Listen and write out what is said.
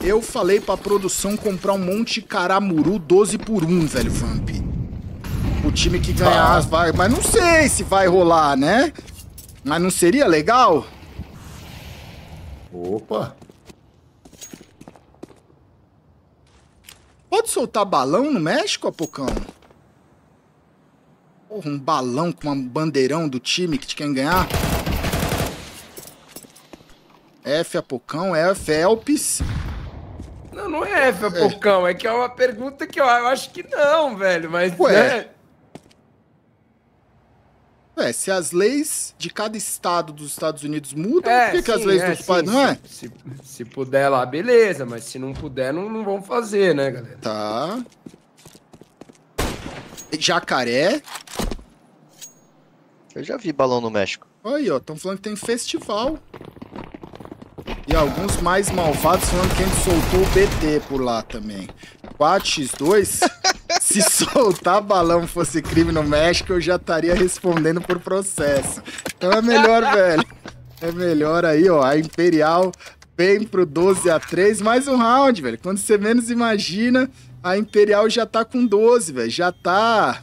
Eu falei pra produção comprar um monte de caramuru 12 por 1, velho, Vamp. O time que ganhar vai... Mas não sei se vai rolar, né? Mas não seria legal? Opa. Pode soltar balão no México, Apocão? Porra, um balão com um bandeirão do time que te quer ganhar? F Apocão, F Elpis. Não, não é F Apocão, é. é que é uma pergunta que eu, eu acho que não, velho, mas... Ué... Né? É, se as leis de cada estado dos Estados Unidos mudam, é, por que, sim, que as leis é, dos países não é? Se, se, puder lá, beleza, mas se não puder, não, não vão fazer, né, galera? Tá. Jacaré. Eu já vi balão no México. Aí, ó, estão falando que tem festival. Alguns mais malvados falando que a gente soltou o BT por lá também. 4x2. Se soltar balão fosse crime no México, eu já estaria respondendo por processo. Então é melhor, velho. É melhor aí, ó. A Imperial vem pro 12 a 3 mais um round, velho. Quando você menos imagina, a Imperial já tá com 12, velho. Já tá